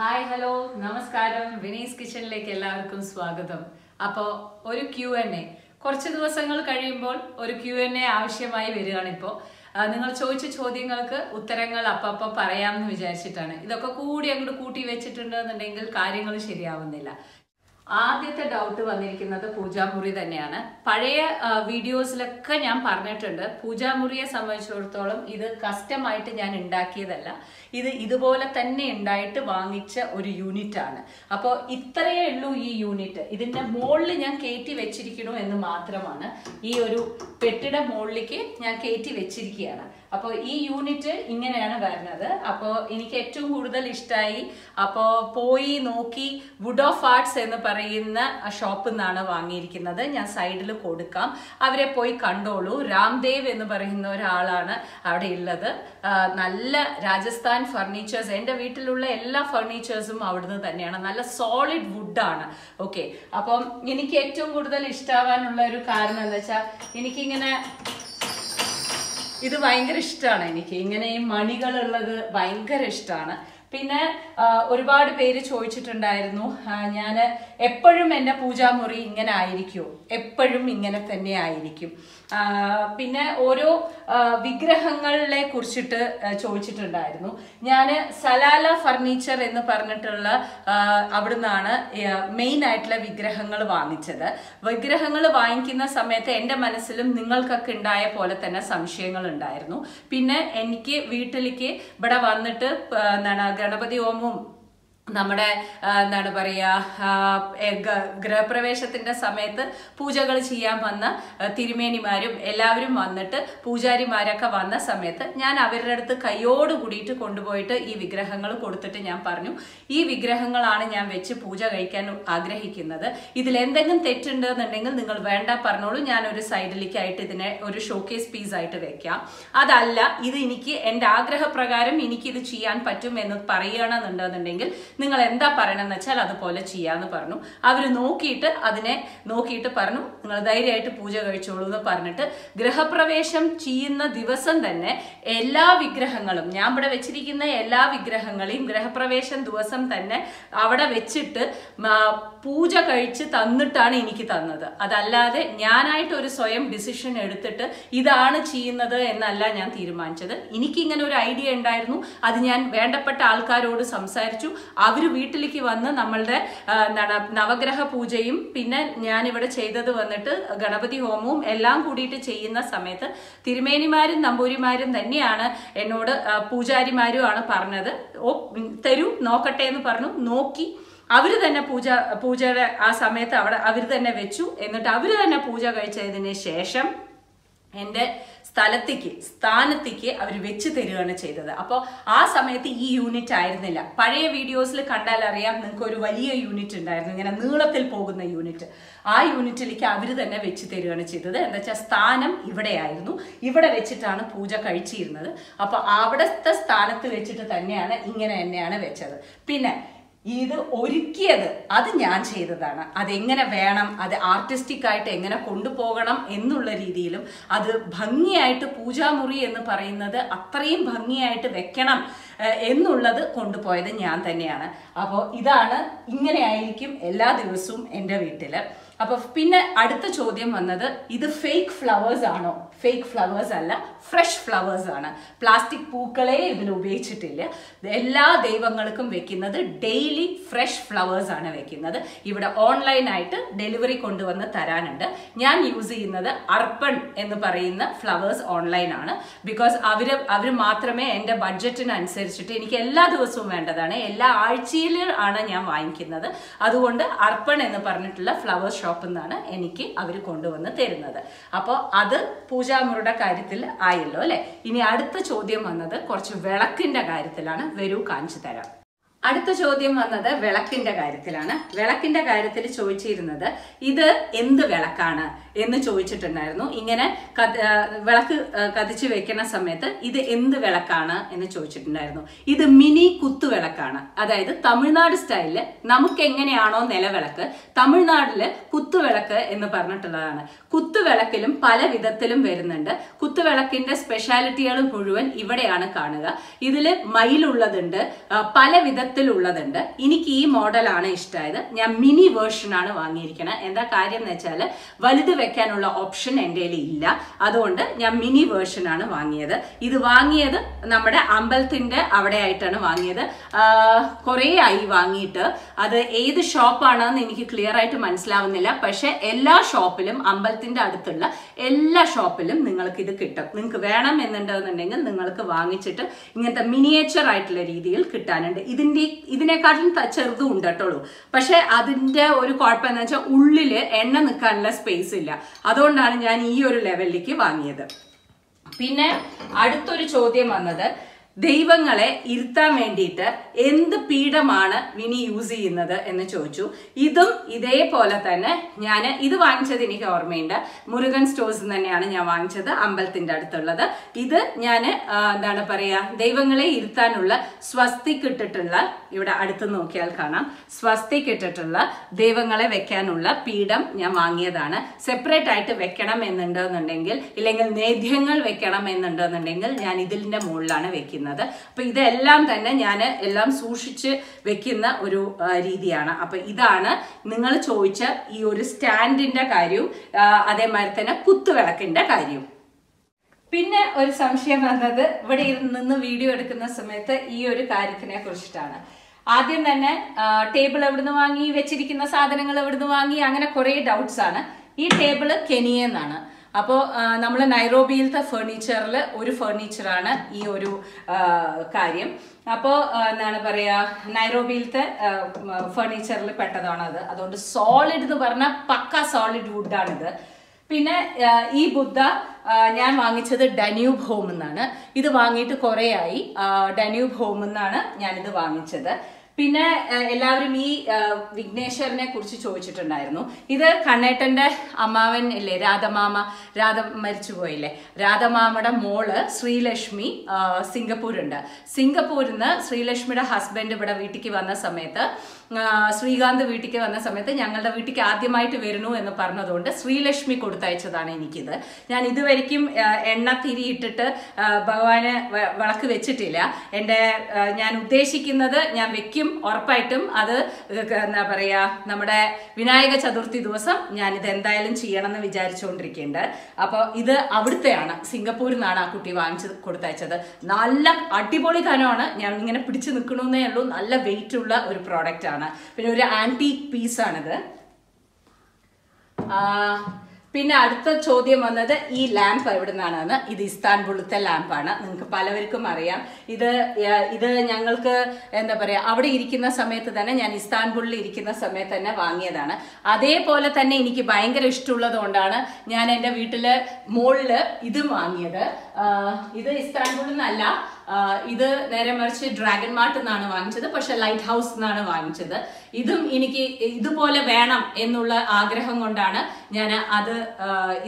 Hi hello നമസ്കാരം. വിനീസ് കിച്ചണിലേക്ക് എല്ലാവർക്കും സ്വാഗതം. അപ്പോൾ ഒരു ക്യു എൻ എ കുറച്ച് ദിവസങ്ങൾ കഴിയുമ്പോൾ ഒരു ക്യു എൻ എ ആവശ്യമായി വരികയാണ് ഇപ്പോൾ നിങ്ങൾ ചോദിച്ച ചോദ്യങ്ങൾക്ക് ഉത്തരങ്ങൾ അപ്പം പറയാമെന്ന് വിചാരിച്ചിട്ടാണ്. ഇതൊക്കെ കൂടി അങ്ങോട്ട് കൂട്ടി വെച്ചിട്ടുണ്ടെന്നുണ്ടെങ്കിൽ കാര്യങ്ങൾ ശരിയാവുന്നില്ല. ആദ്യത്തെ ഡൗട്ട് വന്നിരിക്കുന്നത് പൂജാമുറി തന്നെയാണ്. പഴയ വീഡിയോസിലൊക്കെ ഞാൻ പറഞ്ഞിട്ടുണ്ട്. പൂജാമുറിയെ സംബന്ധിച്ചിടത്തോളം ഇത് കസ്റ്റമായിട്ട് ഞാൻ ഉണ്ടാക്കിയതല്ല. ഇത് ഇതുപോലെ തന്നെ ഉണ്ടായിട്ട് വാങ്ങിച്ച ഒരു യൂണിറ്റ് ആണ് അപ്പോൾ ഇത്രയേ ഉള്ളൂ ഈ യൂണിറ്റ്. ഇതിന്റെ മുകളിൽ ഞാൻ കയറ്റി വെച്ചിരിക്കണു എന്ന് മാത്രമാണ് ഈ ഒരു പെട്ടിയുടെ മുകളിലേക്ക് ഞാൻ കയറ്റി വെച്ചിരിക്കുകയാണ്. അപ്പോൾ ഈ യൂണിറ്റ് ഇങ്ങനെയാണ് വരുന്നത്. അപ്പോൾ എനിക്ക് ഏറ്റവും കൂടുതൽ ഇഷ്ടമായി അപ്പോൾ പോയി നോക്കി വുഡ് ഓഫ് ആർട്സ് എന്ന് പറയുന്ന ഷോപ്പിൽ നിന്നാണ് വാങ്ങിയിരിക്കുന്നത്. ഞാൻ സൈഡിൽ കൊടുക്കാം. അവരെ പോയി കണ്ടോളൂ. രാംദേവ് എന്ന് പറയുന്ന ഒരാളാണ് അവിടെ ഉള്ളത്. നല്ല രാജസ്ഥാൻ ഫർണിച്ചേഴ്സ് എന്റെ വീട്ടിലുള്ള എല്ലാ ഫർണിച്ചേഴ്സും അവിടുന്ന് തന്നെയാണ്. നല്ല സോളിഡ് വുഡാണ് ഓക്കെ അപ്പം എനിക്ക് ഏറ്റവും കൂടുതൽ ഇഷ്ടാവാനുള്ള ഒരു കാരണം എന്താ വെച്ചാൽ എനിക്കിങ്ങനെ ഇത് ഭയങ്കര ഇഷ്ടമാണ് എനിക്ക്. ഇങ്ങനെ ഈ മണികളുള്ളത് ഭയങ്കര ഇഷ്ടമാണ് പിന്നെ ഒരുപാട് പേര് ചോദിച്ചിട്ടുണ്ടായിരുന്നു ഞാൻ എപ്പോഴും എന്റെ പൂജാമുറി ഇങ്ങനെ ആയിരിക്കുമോ എപ്പോഴും ഇങ്ങനെ തന്നെ ആയിരിക്കും. പിന്നെ ഓരോ വിഗ്രഹങ്ങളെ കുറിച്ചിട്ട് ചോദിച്ചിട്ടുണ്ടായിരുന്നു. ഞാൻ സലാല ഫർണിച്ചർ എന്ന് പറഞ്ഞിട്ടുള്ള അവിടുന്നാണ് മെയിൻ ആയിട്ടുള്ള വിഗ്രഹങ്ങൾ വാങ്ങിച്ചത്. വിഗ്രഹങ്ങൾ വാങ്ങിക്കുന്ന സമയത്ത് എന്റെ മനസ്സിലും നിങ്ങൾക്കൊക്കെ ഉണ്ടായ പോലെ തന്നെ സംശയങ്ങൾ ഉണ്ടായിരുന്നു. പിന്നെ എനിക്ക് വീട്ടിലേക്ക് ഇവിടെ വന്നിട്ട് എന്താണ് ഗണപതി ഹോമവും നമ്മുടെ എന്താണ് പറയുക ആ, എ, ഗ- ഗൃഹപ്രവേശത്തിന്റെ സമയത്ത് പൂജകൾ ചെയ്യാൻ വന്ന തിരുമേനിമാരും എല്ലാവരും വന്നിട്ട് പൂജാരിമാരൊക്കെ വന്ന സമയത്ത് ഞാൻ അവരുടെ അടുത്ത് കൈയോട് കൂടിയിട്ട് കൊണ്ടുപോയിട്ട് ഈ വിഗ്രഹങ്ങൾ കൊടുത്തിട്ട് ഞാൻ പറഞ്ഞു. ഈ വിഗ്രഹങ്ങളാണ് ഞാൻ വെച്ച് പൂജ കഴിക്കാൻ ആഗ്രഹിക്കുന്നത്. ഇതിൽ എന്തെങ്കിലും തെറ്റുണ്ടെന്നുണ്ടെങ്കിൽ നിങ്ങൾ വേണ്ട പറഞ്ഞോളൂ. ഞാൻ ഒരു സൈഡിലേക്കായിട്ട് ഇതിനെ ഒരു ഷോക്കേസ് പീസ് ആയിട്ട് വെക്കാം. അതല്ല ഇത് എനിക്ക് എന്റെ ആഗ്രഹപ്രകാരം എനിക്കിത് ചെയ്യാൻ പറ്റും എന്ന് പറയണമെന്നുണ്ടെന്നുണ്ടെങ്കിൽ നിങ്ങൾ എന്താ പറയണമെന്ന് വെച്ചാൽ അതുപോലെ ചെയ്യാന്ന് പറഞ്ഞു. അവർ നോക്കിയിട്ട് അതിനെ നോക്കിയിട്ട് പറഞ്ഞു നിങ്ങൾ ധൈര്യമായിട്ട് പൂജ കഴിച്ചോളൂ എന്ന് പറഞ്ഞിട്ട് ഗൃഹപ്രവേശം ചെയ്യുന്ന ദിവസം തന്നെ എല്ലാ വിഗ്രഹങ്ങളും ഞാൻ ഇവിടെ വെച്ചിരിക്കുന്ന എല്ലാ വിഗ്രഹങ്ങളെയും ഗൃഹപ്രവേശം ദിവസം തന്നെ അവിടെ വെച്ചിട്ട് പൂജ കഴിച്ച് തന്നിട്ടാണ് എനിക്ക് തന്നത്. അതല്ലാതെ ഞാനായിട്ട് ഒരു സ്വയം ഡിസിഷൻ എടുത്തിട്ട് ഇതാണ് ചെയ്യുന്നത് എന്നല്ല ഞാൻ തീരുമാനിച്ചത്. എനിക്കിങ്ങനെ ഒരു ഐഡിയ ഉണ്ടായിരുന്നു. അത് ഞാൻ വേണ്ടപ്പെട്ട ആൾക്കാരോട് സംസാരിച്ചു. അവർ വീട്ടിലേക്ക് വന്ന് നമ്മളുടെ എന്താണ് നവഗ്രഹ പൂജയും പിന്നെ ഞാനിവിടെ ചെയ്തത് വന്നിട്ട് ഗണപതി ഹോമവും എല്ലാം കൂടിയിട്ട് ചെയ്യുന്ന സമയത്ത് തിരുമേനിമാരും നമ്പൂരിമാരും തന്നെയാണ് എന്നോട് പൂജാരിമാരും പൂജാരിമാരുമാണ് പറഞ്ഞത്. ഓ തരൂ നോക്കട്ടെ എന്ന് പറഞ്ഞു. നോക്കി അവർ തന്നെ പൂജ പൂജയുടെ ആ സമയത്ത് അവിടെ അവർ തന്നെ വെച്ചു. എന്നിട്ട് അവർ തന്നെ പൂജ കഴിച്ചതിന് ശേഷം എന്റെ സ്ഥലത്തേക്ക് സ്ഥാനത്തേക്ക് അവർ വെച്ച് തരികയാണ് ചെയ്തത്. അപ്പോൾ ആ സമയത്ത് ഈ യൂണിറ്റ് ആയിരുന്നില്ല. പഴയ വീഡിയോസിൽ കണ്ടാൽ അറിയാം നിങ്ങൾക്ക് ഒരു വലിയ യൂണിറ്റ് ഉണ്ടായിരുന്നു. ഇങ്ങനെ നീളത്തിൽ പോകുന്ന യൂണിറ്റ്. ആ യൂണിറ്റിലേക്ക് അവർ തന്നെ വെച്ച് തരികയാണ് ചെയ്തത്. എന്താ വെച്ചാൽ സ്ഥാനം ഇവിടെയായിരുന്നു. ഇവിടെ വെച്ചിട്ടാണ് പൂജ കഴിച്ചിരുന്നത്. അപ്പോൾ അവിടുത്തെ സ്ഥാനത്ത് വെച്ചിട്ട് തന്നെയാണ് ഇങ്ങനെ തന്നെയാണ് വെച്ചത്. പിന്നെ ഇത് ഒരുക്കിയത് അത് ഞാൻ ചെയ്തതാണ്. അതെങ്ങനെ വേണം അത് ആർട്ടിസ്റ്റിക് ആയിട്ട് എങ്ങനെ കൊണ്ടുപോകണം എന്നുള്ള രീതിയിലും അത് ഭംഗിയായിട്ട് പൂജാമുറി എന്ന് പറയുന്നത് അത്രയും ഭംഗിയായിട്ട് വെക്കണം എന്നുള്ളത് കൊണ്ടുപോയത് ഞാൻ തന്നെയാണ്. അപ്പോൾ ഇതാണ് ഇങ്ങനെയായിരിക്കും എല്ലാ ദിവസവും എന്റെ വീട്ടിൽ അപ്പൊ പിന്നെ അടുത്ത ചോദ്യം വന്നത് ഇത് ഫേക്ക് ഫ്ലവേഴ്സ് ആണോ? ഫേക്ക് ഫ്ലവേഴ്സ് അല്ല ഫ്രഷ് ഫ്ലവേഴ്സ് ആണ്. പ്ലാസ്റ്റിക് പൂക്കളെ ഇതിൽ ഉപയോഗിച്ചിട്ടില്ല. എല്ലാ ദൈവങ്ങൾക്കും വെക്കുന്നത് ഡെയിലി ഫ്രഷ് ഫ്ലവേഴ്സ് ആണ് വെക്കുന്നത്. ഇവിടെ ഓൺലൈനായിട്ട് ഡെലിവറി കൊണ്ടുവന്ന് തരാനുണ്ട്. ഞാൻ യൂസ് ചെയ്യുന്നത് അർപ്പൺ എന്ന് പറയുന്ന ഫ്ലവേഴ്സ് ഓൺലൈൻ ആണ്. ബിക്കോസ് അവർ അവർ മാത്രമേ എന്റെ ബഡ്ജറ്റിനനുസരിച്ചിട്ട് എനിക്ക് എല്ലാ ദിവസവും വേണ്ടതാണ്. എല്ലാ ആഴ്ചയിലും ആണ് ഞാൻ വാങ്ങിക്കുന്നത്. അതുകൊണ്ട് അർപ്പൺ എന്ന് പറഞ്ഞിട്ടുള്ള ഫ്ലവർ ഷോപ്പിൽ നിന്നാണ് എനിക്ക് അവർ കൊണ്ടുവന്ന് തരുന്നത്. അപ്പോൾ അത് പൂജാമുറിയുടെ കാര്യത്തിൽ ആയല്ലോ അല്ലേ? ഇനി അടുത്ത ചോദ്യം വന്നത് കുറച്ച് വിളക്കിന്റെ കാര്യത്തിലാണ്. വരൂ കാണിച്ചു തരാം. അടുത്ത ചോദ്യം വന്നത് വിളക്കിന്റെ കാര്യത്തിലാണ്. വിളക്കിന്റെ കാര്യത്തിൽ ചോദിച്ചിരുന്നത് ഇത് എന്ത് വിളക്കാണ് എന്ന് ചോദിച്ചിട്ടുണ്ടായിരുന്നു. ഇങ്ങനെ വിളക്ക് കതിച്ചു വെക്കുന്ന സമയത്ത് ഇത് എന്ത് വിളക്കാണ് എന്ന് ചോദിച്ചിട്ടുണ്ടായിരുന്നു. ഇത് മിനി കുത്തുവിളക്കാണ് അതായത് തമിഴ്നാട് സ്റ്റൈലിൽ നമുക്ക് എങ്ങനെയാണോ നിലവിളക്ക് തമിഴ്നാട്ടിൽ കുത്തുവിളക്ക് എന്ന് പറഞ്ഞിട്ടുള്ളതാണ്. കുത്തുവിളക്കിലും പല വിധത്തിലും വരുന്നുണ്ട്. കുത്തുവിളക്കിന്റെ സ്പെഷ്യാലിറ്റികൾ മുഴുവൻ ഇവിടെയാണ് കാണുക. ഇതിൽ മയിലുള്ളതുണ്ട്. പല വിധത്തിൽ നീളത്തിലുള്ളതുണ്ട് എനിക്ക് ഈ മോഡലാണ് ഇഷ്ടമായത് ഞാൻ മിനി വേർഷൻ ആണ് വാങ്ങിയിരിക്കുന്നത് എന്താ കാര്യം എന്ന് വെച്ചാൽ വലുത് വെക്കാനുള്ള ഓപ്ഷൻ എന്റെ ഇല്ല. അതുകൊണ്ട് ഞാൻ മിനി വേർഷൻ ആണ് വാങ്ങിയത്. ഇത് വാങ്ങിയത് നമ്മുടെ അമ്പലത്തിന്റെ അവിടെ ആയിട്ടാണ് വാങ്ങിയത് കുറേ ആയി വാങ്ങിയിട്ട്. അത് ഏത് ഷോപ്പാണെന്ന് എനിക്ക് ക്ലിയർ ആയിട്ട് മനസ്സിലാവുന്നില്ല. പക്ഷെ എല്ലാ ഷോപ്പിലും അമ്പലത്തിന്റെ അടുത്തുള്ള എല്ലാ ഷോപ്പിലും നിങ്ങൾക്ക് ഇത് കിട്ടും. നിങ്ങൾക്ക് വേണം എന്നുണ്ടെന്നുണ്ടെങ്കിൽ നിങ്ങൾക്ക് വാങ്ങിച്ചിട്ട് ഇങ്ങനത്തെ മിനിയേച്ചർ ആയിട്ടുള്ള രീതിയിൽ കിട്ടാനുണ്ട്. ഇതിന്റെ ഇതിനെക്കാട്ടിലും ത- ചെറുതും ഉണ്ട് കേട്ടോളൂ പക്ഷെ അതിന്റെ ഒരു കുഴപ്പം എന്ന് വെച്ചാൽ ഉള്ളിൽ എണ്ണ നിൽക്കാനുള്ള സ്പേസ് ഇല്ല. അതുകൊണ്ടാണ് ഞാൻ ഈ ഒരു ലെവലിലേക്ക് വാങ്ങിയത്. പിന്നെ അടുത്തൊരു ചോദ്യം വന്നത്. ദൈവങ്ങളെ ഇരുത്താൻ വേണ്ടിയിട്ട് എന്ത് പീഠമാണ് വിനി യൂസ് ചെയ്യുന്നത് എന്ന് ചോദിച്ചു. ഇതും ഇതേപോലെ തന്നെ ഞാൻ ഇത് വാങ്ങിച്ചത് എനിക്ക് ഓർമ്മയുണ്ട്. മുരുകൻ സ്റ്റോഴ്സ് തന്നെയാണ് ഞാൻ വാങ്ങിച്ചത് അമ്പലത്തിന്റെ അടുത്തുള്ളത്. ഇത് ഞാൻ എന്താണ് പറയുക ദൈവങ്ങളെ ഇരുത്താനുള്ള സ്വസ്തി കിട്ടിട്ടുള്ള ഇവിടെ അടുത്ത് നോക്കിയാൽ കാണാം. സ്വസ്തി കിട്ടിട്ടുള്ള ദൈവങ്ങളെ വെക്കാനുള്ള പീഠം ഞാൻ വാങ്ങിയതാണ്. സെപ്പറേറ്റ് ആയിട്ട് വെക്കണം എന്നുണ്ടെന്നുണ്ടെങ്കിൽ ഇല്ലെങ്കിൽ നേദ്യങ്ങൾ വെക്കണം എന്നുണ്ടെന്നുണ്ടെങ്കിൽ ഞാൻ ഇതിന്റെ മുകളിലാണ് വെക്കുന്നത്. അപ്പൊ ഇതെല്ലാം തന്നെ ഞാൻ എല്ലാം സൂക്ഷിച്ച് വെക്കുന്ന ഒരു രീതിയാണ്. അപ്പം ഇതാണ് നിങ്ങൾ ചോദിച്ച ഈ ഒരു സ്റ്റാൻഡിന്റെ കാര്യവും അതേമാതിരി തന്നെ കുത്തുവിളക്കിന്റെ കാര്യവും. പിന്നെ ഒരു സംശയം വന്നത് ഇവിടെ നിന്ന് വീഡിയോ എടുക്കുന്ന സമയത്ത് ഈ ഒരു കാര്യത്തിനെ കുറിച്ചിട്ടാണ്. ആദ്യം തന്നെ ടേബിൾ എവിടുന്ന് വാങ്ങി വെച്ചിരിക്കുന്ന സാധനങ്ങൾ എവിടുന്ന് വാങ്ങി അങ്ങനെ കുറേ ഡൗട്ട്സ് ആണ് ഈ ടേബിൾ കെനിയെന്നാണ്. അപ്പോൾ നമ്മൾ നൈറോബിയിലത്തെ ഫേർണിച്ചറിൽ ഒരു ഫേർണിച്ചറാണ് ഈ ഒരു കാര്യം. അപ്പോൾ എന്താണ് പറയുക നൈറോബിയിലത്തെ ഫേർണിച്ചറിൽ പെട്ടതാണ് അത് അതുകൊണ്ട് സോളിഡ് എന്ന് പറഞ്ഞാൽ പക്ക സോളിഡ് വുഡാണിത് പിന്നെ ഈ ബുദ്ധ ഞാൻ വാങ്ങിച്ചത് ഡന്യൂബ് ഹോം എന്നാണ് ഇത് വാങ്ങിയിട്ട് കുറേ ആയി. ഡന്യൂബ് ഹോം എന്നാണ് ഞാനിത് വാങ്ങിച്ചത്. പിന്നെ എല്ലാവരും ഈ വിഘ്നേശ്വരനെ കുറിച്ച് ചോദിച്ചിട്ടുണ്ടായിരുന്നു. ഇത് കണ്ണേട്ടന്റെ അമ്മാവൻ ഇല്ലേ രാധമാമ രാധ മരിച്ചു പോയില്ലേ രാധമാമയുടെ മോൾ ശ്രീലക്ഷ്മി സിംഗപ്പൂരുണ്ട്. സിംഗപ്പൂരിൽ നിന്ന് ശ്രീലക്ഷ്മിയുടെ ഹസ്ബൻഡ് ഇവിടെ വീട്ടിലേക്ക് വന്ന സമയത്ത് ശ്രീകാന്ത് വീട്ടിക്ക് വന്ന സമയത്ത് ഞങ്ങളുടെ വീട്ടിക്ക് ആദ്യമായിട്ട് വരുന്നു എന്ന് പറഞ്ഞതുകൊണ്ട് ശ്രീലക്ഷ്മി കൊടുത്തയച്ചതാണ് എനിക്കിത്. ഞാൻ ഇതുവരെയ്ക്കും എണ്ണ തിരിയിട്ടിട്ട് ഭഗവാന് വിളക്ക് വെച്ചിട്ടില്ല. എന്റെ ഞാൻ ഉദ്ദേശിക്കുന്നത് ഞാൻ വെക്കും ഉറപ്പായിട്ടും അത് എന്താ പറയുക നമ്മുടെ വിനായക ചതുർത്ഥി ദിവസം ഞാൻ ഇത് എന്തായാലും ചെയ്യണം എന്ന് വിചാരിച്ചുകൊണ്ടിരിക്കുന്നുണ്ട് അപ്പോൾ ഇത് അവിടുത്തെയാണ് സിംഗപ്പൂരിൽ നിന്നാണ് ആ കുട്ടി വാങ്ങിച്ച് കൊടുത്തയച്ചത്. നല്ല അടിപൊളി കനമാണ് ഞാൻ ഇങ്ങനെ പിടിച്ചു നിൽക്കണമെന്നേ ഉള്ളൂ. നല്ല വെയിറ്റ് ഉള്ള ഒരു പ്രോഡക്റ്റ് ആണ്. പിന്നെ ഒരു ആന്റീക് പീസാണിത് ആണിത്. പിന്നെ അടുത്ത ചോദ്യം വന്നത് ഈ ലാമ്പ് എവിടെ നിന്നാണെന്ന്. ഇത് ഇസ്താൻബുളിലത്തെ ലാമ്പാണ് നിങ്ങൾക്ക് പലവർക്കും അറിയാം. ഇത് ഇത് ഞങ്ങൾക്ക് എന്താ പറയുക അവിടെ ഇരിക്കുന്ന സമയത്ത് തന്നെ ഞാൻ ഇസ്താൻബുളിൽ ഇരിക്കുന്ന സമയത്ത് തന്നെ വാങ്ങിയതാണ്. അതേപോലെ തന്നെ എനിക്ക് ഭയങ്കര ഇഷ്ടമുള്ളത് കൊണ്ടാണ് ഞാൻ എന്റെ വീട്ടിൽ മുകളിൽ ഇതും വാങ്ങിയത്. ഇത് ഇസ്താൻബുളിൽ നിന്നല്ല ഇത് നേരെ മറിച്ച് ഡ്രാഗൺ മാർട്ട് എന്നാണ് വാങ്ങിച്ചത്. പക്ഷെ ലൈറ്റ് ഹൗസ് എന്നാണ് വാങ്ങിച്ചത്. ഇതും എനിക്ക് ഇതുപോലെ വേണം എന്നുള്ള ആഗ്രഹം കൊണ്ടാണ് ഞാൻ അത്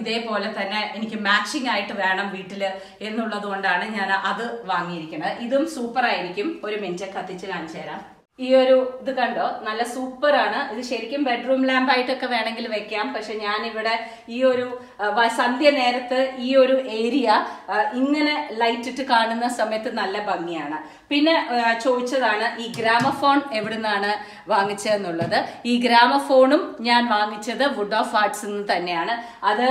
ഇതേപോലെ തന്നെ എനിക്ക് മാച്ചിങ് ആയിട്ട് വേണം വീട്ടിൽ എന്നുള്ളത് കൊണ്ടാണ് ഞാൻ അത് വാങ്ങിയിരിക്കുന്നത്. ഇതും സൂപ്പർ ആയിരിക്കും. ഒരു മിനിറ്റ് കത്തിച്ച് കാണിച്ചു തരാം. ഈ ഒരു ഇത് കണ്ടോ? നല്ല സൂപ്പർ ആണ് ഇത് ശരിക്കും ബെഡ്റൂം ലാമ്പ് ആയിട്ടൊക്കെ വേണമെങ്കിൽ വെക്കാം. പക്ഷെ ഞാൻ ഇവിടെ ഈ ഒരു സന്ധ്യ നേരത്ത് ഈ ഒരു ഏരിയ ഇങ്ങനെ ലൈറ്റ് ഇട്ട് കാണുന്ന സമയത്ത് നല്ല ഭംഗിയാണ്. പിന്നെ ചോദിച്ചതാണ് ഈ ഗ്രാമഫോൺ എവിടുന്നാണ് വാങ്ങിച്ചതെന്നുള്ളത്. ഈ ഗ്രാമഫോണും ഞാൻ വാങ്ങിച്ചത് വുഡ് ഓഫ് ആർട്സ് നിന്ന് തന്നെയാണ്. അത്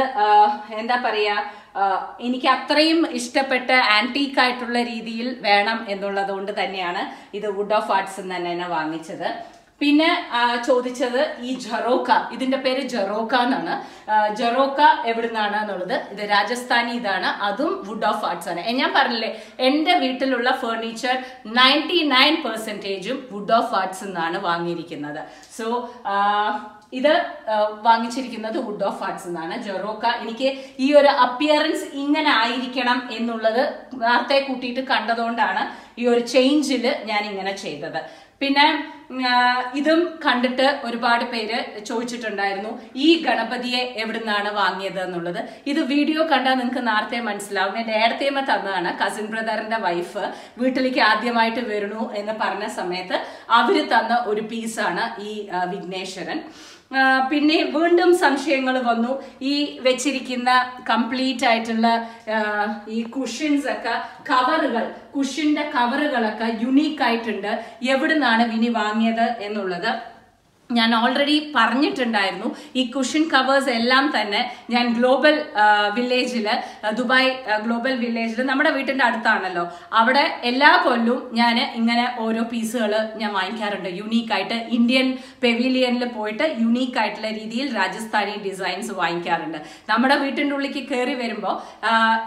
എന്താ പറയാ ആ, എനിക്ക് അത്രയും ഇഷ്ടപ്പെട്ട ആന്റീക്ക് ആയിട്ടുള്ള രീതിയിൽ വേണം എന്നുള്ളത് കൊണ്ട് തന്നെയാണ് ഇത് വുഡ് ഓഫ് ആർട്സ് തന്നെ തന്നെ വാങ്ങിച്ചത്. പിന്നെ ചോദിച്ചത് ഈ ജറോക്ക ഇതിന്റെ പേര് ജറോക്ക എന്നാണ്. ജറോക്ക എവിടുന്നാണ് എന്നുള്ളത്. ഇത് രാജസ്ഥാനി ഇതാണ്. അതും വുഡ് ഓഫ് ആർട്സ് ആണ്. ഞാൻ പറഞ്ഞില്ലേ എന്റെ വീട്ടിലുള്ള ഫേർണിച്ചർ നയന്റി നയൻ പെർസെന്റേജും വുഡ് ഓഫ് ആർട്സ് എന്നാണ് വാങ്ങിയിരിക്കുന്നത്. സോ ഇത് വാങ്ങിച്ചിരിക്കുന്നത് വുഡ് ഓഫ് ആർട്സ് എന്നാണ്. ജെറോക്ക എനിക്ക് ഈ ഒരു അപ്പിയറൻസ് ഇങ്ങനെ ആയിരിക്കണം എന്നുള്ളത് നേരത്തെ കൂട്ടിയിട്ട് കണ്ടതുകൊണ്ടാണ് ഈ ഒരു ചേഞ്ചിൽ ഞാൻ ഇങ്ങനെ ചെയ്തത്. പിന്നെ ഇതും കണ്ടിട്ട് ഒരുപാട് പേര് ചോദിച്ചിട്ടുണ്ടായിരുന്നു ഈ ഗണപതിയെ എവിടുന്നാണ് വാങ്ങിയത് എന്നുള്ളത്. ഇത് വീഡിയോ കണ്ടാൽ നിങ്ങൾക്ക് നേരത്തെ മനസ്സിലാവും. എന്റെ ഏടത്തേമ തന്നതാണ്. കസിൻ ബ്രദറിന്റെ വൈഫ് വീട്ടിലേക്ക് ആദ്യമായിട്ട് വരണു എന്ന് പറഞ്ഞ സമയത്ത് അവർ തന്ന ഒരു പീസാണ് ഈ വിഘ്നേശ്വരൻ. പിന്നെ വീണ്ടും സംശയങ്ങൾ വന്നു. ഈ വെച്ചിരിക്കുന്ന കംപ്ലീറ്റ് ആയിട്ടുള്ള ഈ കുഷ്യൻസ് ഒക്കെ കവറുകൾ കുഷ്യന്റെ കവറുകളൊക്കെ യുണീക്ക് ആയിട്ടുണ്ട്. എവിടുന്നാണ് വിനി വാങ്ങിയത് എന്നുള്ളത്. ഞാൻ ഓൾറെഡി പറഞ്ഞിട്ടുണ്ടായിരുന്നു ഈ കുഷൻ കവേഴ്സ് എല്ലാം തന്നെ ഞാൻ ഗ്ലോബൽ വില്ലേജിൽ ദുബായ് ഗ്ലോബൽ വില്ലേജിൽ നമ്മുടെ വീട്ടിന്റെ അടുത്താണല്ലോ. അവിടെ എല്ലാ കൊല്ലും ഞാൻ ഇങ്ങനെ ഓരോ പീസുകൾ ഞാൻ വാങ്ങിക്കാറുണ്ട്. യുണീക്കായിട്ട് ഇന്ത്യൻ പെവിലിയനിൽ പോയിട്ട് യുണീക്ക് ആയിട്ടുള്ള രീതിയിൽ രാജസ്ഥാനി ഡിസൈൻസ് വാങ്ങിക്കാറുണ്ട്. നമ്മുടെ വീട്ടിന്റെ ഉള്ളിലേക്ക് കയറി വരുമ്പോൾ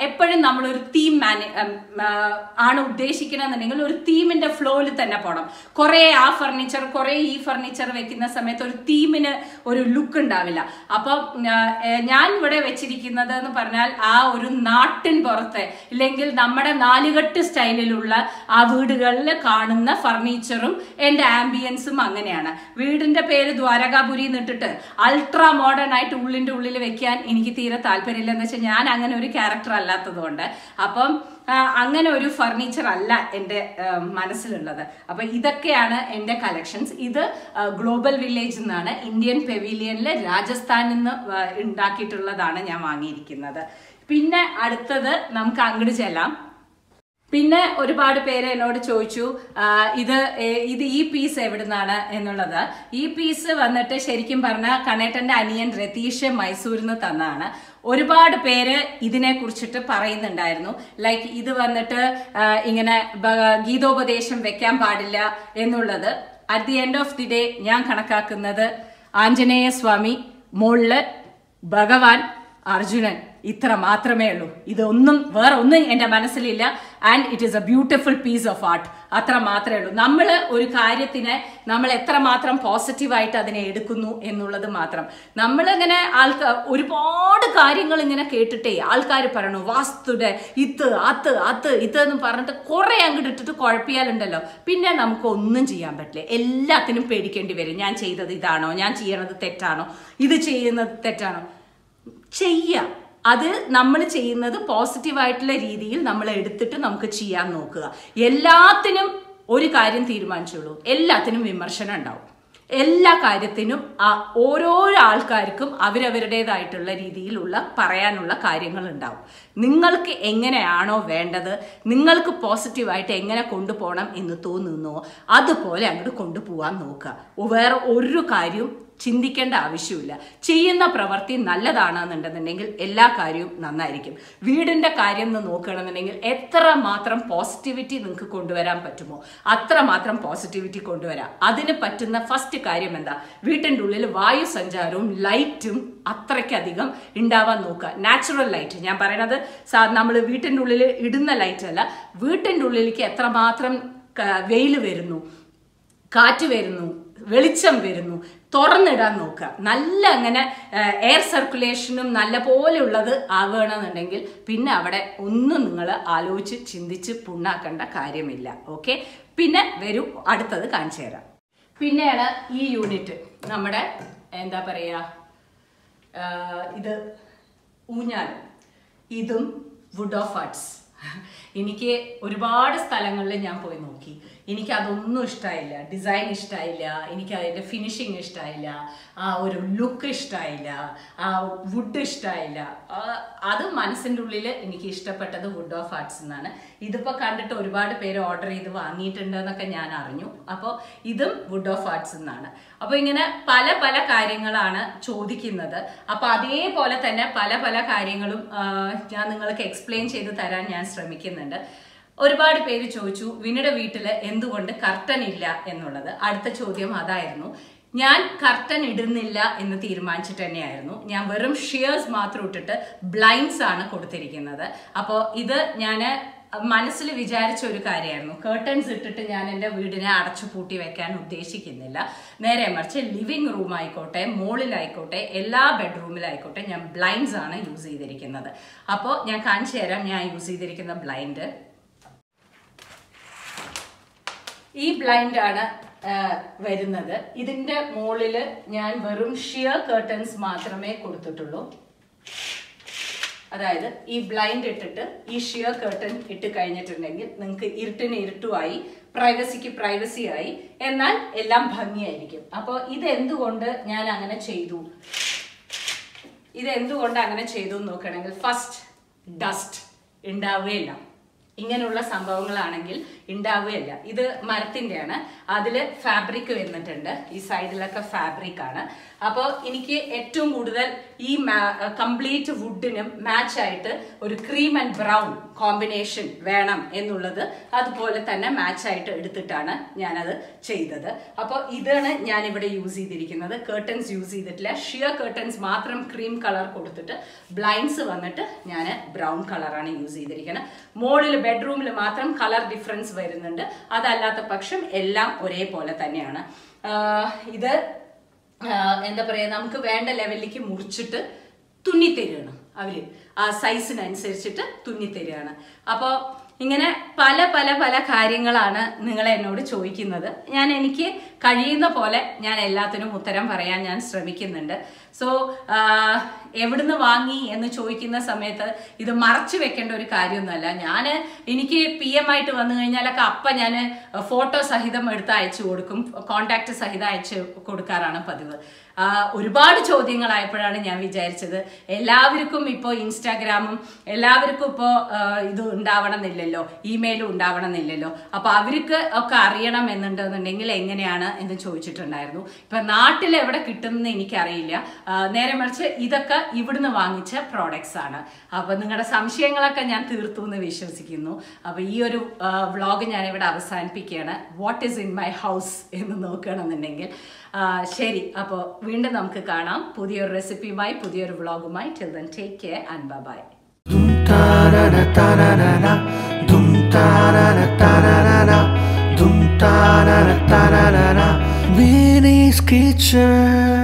എപ്പോഴും നമ്മളൊരു തീം മാനി ആണ് ഉദ്ദേശിക്കണമെന്നുണ്ടെങ്കിൽ ഒരു തീമിന്റെ ഫ്ലോയിൽ തന്നെ പോകണം കുറേ ആ ഫർണിച്ചർ കുറേ ഈ ഫർണിച്ചർ വെക്കുന്ന സമയത്ത് ഒരു തീമിന് ഒരു ലുക്ക് ഉണ്ടാവില്ല. അപ്പം ഞാൻ ഇവിടെ വെച്ചിരിക്കുന്നത് എന്ന് പറഞ്ഞാൽ ആ ഒരു നാട്ടിൻ പുറത്തെ ഇല്ലെങ്കിൽ നമ്മുടെ നാലുകെട്ട് സ്റ്റൈലിലുള്ള ആ വീടുകളിൽ കാണുന്ന ഫർണിച്ചറും എന്റെ ആംബിയൻസും അങ്ങനെയാണ്. വീടിന്റെ പേര് ദ്വാരകാപുരി എന്നിട്ടിട്ട് അൾട്രാ മോഡേൺ ആയിട്ട് ഉള്ളിന്റെ ഉള്ളിൽ വെക്കാൻ എനിക്ക് തീരെ താല്പര്യമില്ല. എന്ന് വെച്ചാൽ ഞാൻ അങ്ങനെ ഒരു ക്യാരക്ടർ അല്ലാത്തതുകൊണ്ട്. അപ്പം അങ്ങനെ ഒരു ഫർണിച്ചർ അല്ല എന്റെ മനസ്സിലുള്ളത്. അപ്പൊ ഇതൊക്കെയാണ് എന്റെ കളക്ഷൻസ് ഇത് ഗ്ലോബൽ വില്ലേജ് നിന്നാണ് ഇന്ത്യൻ പെവിലിയനിൽ രാജസ്ഥാനിൽ നിന്ന് ഉണ്ടാക്കിയിട്ടുള്ളതാണ് ഞാൻ വാങ്ങിയിരിക്കുന്നത്. പിന്നെ അടുത്തത് നമുക്ക് അങ്ങോട്ട് ചെല്ലാം. പിന്നെ ഒരുപാട് പേര് എന്നോട് ചോദിച്ചു ഇത് ഇത് ഈ പീസ് എവിടുന്നാണ്? എന്നുള്ളത്. ഈ പീസ് വന്നിട്ട് ശരിക്കും പറഞ്ഞ കണേട്ടന്റെ അനിയൻ രതീഷ് മൈസൂരിൽ നിന്ന് തന്നതാണ് ഒരുപാട് പേര് ഇതിനെ കുറിച്ചിട്ട് പറയുന്നുണ്ടായിരുന്നു. ലൈക്ക് ഇത് വന്നിട്ട് ഇങ്ങനെ ഗീതോപദേശം വെക്കാൻ പാടില്ല എന്നുള്ളത്. At the end of the day ഞാൻ കണക്കാക്കുന്നത് ആഞ്ജനേയ സ്വാമി മുകളിൽ ഭഗവാൻ അർജുനൻ ഇത്ര മാത്രമേ ഉള്ളൂ. ഇതൊന്നും വേറെ ഒന്നും എന്റെ മനസ്സിലില്ല. And it is a beautiful piece of art അത്ര മാത്രമേ ഉള്ളൂ. നമ്മൾ ഒരു കാര്യത്തിനെ നമ്മൾ എത്രമാത്രം പോസിറ്റീവായിട്ട് അതിനെ എടുക്കുന്നു എന്നുള്ളത് മാത്രം. നമ്മളിങ്ങനെ ആൾക്കാർ ഒരുപാട് കാര്യങ്ങൾ ഇങ്ങനെ കേട്ടിട്ടേ ആൾക്കാർ പറയണു വാസ്തുടെ ഇത് അത് അത് ഇത് എന്ന് പറഞ്ഞിട്ട് കുറേ അങ്ങോട്ട് ഇട്ടിട്ട് കുഴപ്പിയാലുണ്ടല്ലോ. പിന്നെ നമുക്ക് ഒന്നും ചെയ്യാൻ പറ്റില്ല. എല്ലാത്തിനും പേടിക്കേണ്ടി വരും. ഞാൻ ചെയ്തത് ഇതാണോ? ഞാൻ ചെയ്യണത് തെറ്റാണോ? ഇത് ചെയ്യുന്നത് തെറ്റാണോ? ചെയ്യാം. അത് നമ്മൾ ചെയ്യുന്നത് പോസിറ്റീവായിട്ടുള്ള രീതിയിൽ നമ്മൾ എടുത്തിട്ട് നമുക്ക് ചെയ്യാൻ നോക്കുക. എല്ലാത്തിനും ഒരു കാര്യം തീരുമാനിച്ചുള്ളൂ എല്ലാത്തിനും വിമർശനം ഉണ്ടാവും. എല്ലാ കാര്യത്തിനും ആ ഓരോ ആൾക്കാർക്കും അവരവരുടേതായിട്ടുള്ള രീതിയിലുള്ള പറയാനുള്ള കാര്യങ്ങൾ ഉണ്ടാവും. നിങ്ങൾക്ക് എങ്ങനെയാണോ വേണ്ടത് നിങ്ങൾക്ക് പോസിറ്റീവായിട്ട് എങ്ങനെ കൊണ്ടുപോകണം എന്ന് തോന്നുന്നുവോ അതുപോലെ അങ്ങോട്ട് കൊണ്ടുപോകാൻ നോക്കുക. വേറെ ഒരു കാര്യവും ചിന്തിക്കേണ്ട ആവശ്യമില്ല. ചെയ്യുന്ന പ്രവൃത്തി നല്ലതാണെന്നുണ്ടെന്നുണ്ടെങ്കിൽ എല്ലാ കാര്യവും നന്നായിരിക്കും. വീടിന്റെ കാര്യം എന്ന് നോക്കുകയാണെന്നുണ്ടെങ്കിൽ എത്ര മാത്രം പോസിറ്റിവിറ്റി നിങ്ങൾക്ക് കൊണ്ടുവരാൻ പറ്റുമോ? അത്ര മാത്രം പോസിറ്റിവിറ്റി കൊണ്ടുവരാം. അതിന് പറ്റുന്ന ഫസ്റ്റ് കാര്യം എന്താ? വീട്ടിന്റെ ഉള്ളിൽ വായു സഞ്ചാരവും ലൈറ്റും അത്രയ്ക്കധികം ഉണ്ടാവാൻ നോക്കുക. നാച്ചുറൽ ലൈറ്റ് ഞാൻ പറയണത് നമ്മൾ വീട്ടിന്റെ ഉള്ളിൽ ഇടുന്ന ലൈറ്റ് അല്ല. വീട്ടിന്റെ ഉള്ളിലേക്ക് എത്രമാത്രം വെയിൽ വരുന്നു കാറ്റ് വരുന്നു വെളിച്ചം വരുന്നു. തുറന്നിടാൻ നോക്കുക. നല്ല അങ്ങനെ എയർ സർക്കുലേഷനും നല്ല പോലെ ഉള്ളത് ആവുകയാണെന്നുണ്ടെങ്കിൽ പിന്നെ അവിടെ ഒന്നും നിങ്ങൾ ആലോചിച്ച് ചിന്തിച്ച് പുണ്ണാക്കേണ്ട കാര്യമില്ല. ഓക്കെ? പിന്നെ വരൂ അടുത്തത് കാണിച്ചു തരാം. പിന്നെയാണ് ഈ യൂണിറ്റ് നമ്മുടെ എന്താ പറയുക ഇത് ഊഞ്ഞാൽ. ഇതും വുഡ് ഓഫ് ആർട്സ് എനിക്ക് ഒരുപാട് സ്ഥലങ്ങളിൽ ഞാൻ പോയി നോക്കി. എനിക്ക് അതൊന്നും ഇഷ്ടമായില്ല ഡിസൈൻ ഇഷ്ടമായില്ല എനിക്ക് അതിന്റെ ഫിനിഷിങ് ഇഷ്ടമായില്ല ആ ഒരു ലുക്ക് ഇഷ്ടമായില്ല ആ വുഡ് ഇഷ്ടമായില്ല അത് മനസ്സിന്റെ ഉള്ളിൽ എനിക്ക് ഇഷ്ടപ്പെട്ടത് വുഡ് ഓഫ് ആർട്സ് എന്നാണ്. ഇതിപ്പോൾ കണ്ടിട്ട് ഒരുപാട് പേര് ഓർഡർ ചെയ്ത് വാങ്ങിയിട്ടുണ്ട് എന്നൊക്കെ ഞാൻ അറിഞ്ഞു. അപ്പോൾ ഇതും വുഡ് ഓഫ് ആർട്സ് എന്നാണ്. അപ്പോൾ ഇങ്ങനെ പല പല കാര്യങ്ങളാണ് ചോദിക്കുന്നത്. അപ്പോൾ അതേപോലെ തന്നെ പല പല കാര്യങ്ങളും ഞാൻ നിങ്ങൾക്ക് എക്സ്പ്ലെയിൻ ചെയ്ത് തരാൻ ഞാൻ ശ്രമിക്കുന്നുണ്ട്. ഒരുപാട് പേര് ചോദിച്ചു വിനയുടെ വീട്ടിൽ എന്തുകൊണ്ട് കർട്ടൻ ഇല്ല? എന്നുള്ളത്. അടുത്ത ചോദ്യം അതായിരുന്നു. ഞാൻ കർട്ടൻ ഇടുന്നില്ല എന്ന് തീരുമാനിച്ചിട്ട് തന്നെയായിരുന്നു. ഞാൻ വെറും ഷിയേഴ്സ് മാത്രം ഇട്ടിട്ട് ബ്ലൈൻഡ്സ് ആണ് കൊടുത്തിരിക്കുന്നത്. അപ്പോൾ ഇത് ഞാൻ മനസ്സിൽ വിചാരിച്ച ഒരു കാര്യമായിരുന്നു. കേർട്ടൻസ് ഇട്ടിട്ട് ഞാൻ എന്റെ വീടിനെ അടച്ചു പൂട്ടി വെക്കാൻ ഉദ്ദേശിക്കുന്നില്ല. നേരെ മറിച്ച് ലിവിങ് റൂം ആയിക്കോട്ടെ മോളിലായിക്കോട്ടെ എല്ലാ ബെഡ്റൂമിലായിക്കോട്ടെ ഞാൻ ബ്ലൈൻഡ്സ് ആണ് യൂസ് ചെയ്തിരിക്കുന്നത്. അപ്പോൾ ഞാൻ കാണിച്ചു തരാം ഞാൻ യൂസ് ചെയ്തിരിക്കുന്ന ബ്ലൈൻഡ് ഈ ബ്ലൈൻഡ് ആണ് വരുന്നത്. ഇതിന്റെ മുകളിൽ ഞാൻ വെറും ഷിയർ കേർട്ടൻസ് മാത്രമേ കൊടുത്തിട്ടുള്ളൂ. അതായത് ഈ ബ്ലൈൻഡ് ഇട്ടിട്ട് ഈ ഷിയർ കേർട്ടൻ ഇട്ട് കഴിഞ്ഞിട്ടുണ്ടെങ്കിൽ നിങ്ങൾക്ക് ഇരുട്ടിന് ഇരുട്ടുമായി പ്രൈവസിക്ക് പ്രൈവസി ആയി എന്നാൽ എല്ലാം ഭംഗിയായിരിക്കും. അപ്പോൾ ഇത് എന്തുകൊണ്ട് ഞാൻ അങ്ങനെ ചെയ്തു? ഇത് എന്തുകൊണ്ട് അങ്ങനെ ചെയ്തു നോക്കുകയാണെങ്കിൽ ഫസ്റ്റ് ഡസ്റ്റ് ഉണ്ടാവുകയില്ല. ഇങ്ങനെയുള്ള സംഭവങ്ങളാണെങ്കിൽ ഉണ്ടാവുകയല്ല ഇത് മരത്തിന്റെയാണ് അതിൽ ഫാബ്രിക് വരുന്നിട്ടുണ്ട് ഈ സൈഡിലൊക്കെ ഫാബ്രിക് ആണ്. അപ്പോൾ എനിക്ക് ഏറ്റവും കൂടുതൽ ഈ കംപ്ലീറ്റ് വുഡിനും മാച്ച് ആയിട്ട് ഒരു ക്രീം ആൻഡ് ബ്രൗൺ കോമ്പിനേഷൻ വേണം എന്നുള്ളത് അതുപോലെ തന്നെ മാച്ച് ആയിട്ട് എടുത്തിട്ടാണ് ഞാനത് ചെയ്തത്. അപ്പോൾ ഇതാണ് ഞാൻ ഇവിടെ യൂസ് ചെയ്തിരിക്കുന്നത്. കേർട്ടൻസ് യൂസ് ചെയ്തിട്ടില്ല. ഷിയർ കേർട്ടൻസ് മാത്രം ക്രീം കളർ കൊടുത്തിട്ട് ബ്ലൈൻഡ്സ് വന്നിട്ട് ഞാൻ ബ്രൗൺ കളറാണ് യൂസ് ചെയ്തിരിക്കുന്നത്. മോളിൽ ബെഡ്റൂമിൽ മാത്രം കളർ ഡിഫറൻസ് വരുന്നുണ്ട്. അതല്ലാത്ത പക്ഷം എല്ലാം ഒരേപോലെ തന്നെയാണ്. ഇത് എന്താ പറയുക നമുക്ക് വേണ്ട ലെവലിലേക്ക് മുറിച്ചിട്ട് തുന്നിത്തരുകയാണ് അവർ. ആ സൈസിനനുസരിച്ചിട്ട് തുന്നിത്തരുകയാണ് അപ്പോൾ ഇങ്ങനെ പല പല പല കാര്യങ്ങളാണ് നിങ്ങൾ എന്നോട് ചോദിക്കുന്നത്. ഞാൻ എനിക്ക് കഴിയുന്ന പോലെ ഞാൻ എല്ലാത്തിനും ഉത്തരം പറയാൻ ഞാൻ ശ്രമിക്കുന്നുണ്ട്. സോ എവിടുന്ന് വാങ്ങി എന്ന് ചോദിക്കുന്ന സമയത്ത് ഇത് മറച്ചു വെക്കേണ്ട ഒരു കാര്യമൊന്നുമല്ല. ഞാൻ എനിക്ക് പി എം ആയിട്ട് വന്നു കഴിഞ്ഞാലൊക്കെ അപ്പം ഞാൻ ഫോട്ടോ സഹിതം എടുത്ത് അയച്ചു കൊടുക്കും. കോണ്ടാക്ട് സഹിതം അയച്ചു കൊടുക്കാറാണ് പതിവ്. ഒരുപാട് ചോദ്യങ്ങളായപ്പോഴാണ് ഞാൻ വിചാരിച്ചത് എല്ലാവർക്കും ഇപ്പോൾ ഇൻസ്റ്റാഗ്രാമും എല്ലാവർക്കും ഇപ്പോൾ ഇത് ഉണ്ടാവണമെന്നില്ലല്ലോ. ഇമെയിലും ഉണ്ടാവണമെന്നില്ലല്ലോ. അപ്പോൾ അവർക്ക് ഒക്കെ അറിയണം എന്നുണ്ടെന്നുണ്ടെങ്കിൽ എങ്ങനെയാണ് എന്ന് ചോദിച്ചിട്ടുണ്ടായിരുന്നു. ഇപ്പം നാട്ടിൽ എവിടെ കിട്ടുമെന്ന് എനിക്കറിയില്ല. നേരെ മറിച്ച് ഇതൊക്കെ ഇവിടുന്ന് വാങ്ങിച്ച പ്രോഡക്ട്സ് ആണ്. അപ്പോൾ നിങ്ങളുടെ സംശയങ്ങളൊക്കെ ഞാൻ തീർത്തു എന്ന് വിശ്വസിക്കുന്നു. അപ്പോൾ ഈ ഒരു വ്ളോഗ് ഞാൻ ഇവിടെ അവസാനിപ്പിക്കുകയാണ്. What is in my house എന്ന് നോക്കുകയാണെന്നുണ്ടെങ്കിൽ ശരി. അപ്പോൾ വീണ്ടും നമുക്ക് കാണാം. പുതിയൊരു റെസിപ്പിയുമായി പുതിയൊരു വ്ളോഗുമായി till then take care and bye bye. Dum ta da da ta da da da. Vinny's Kitchen.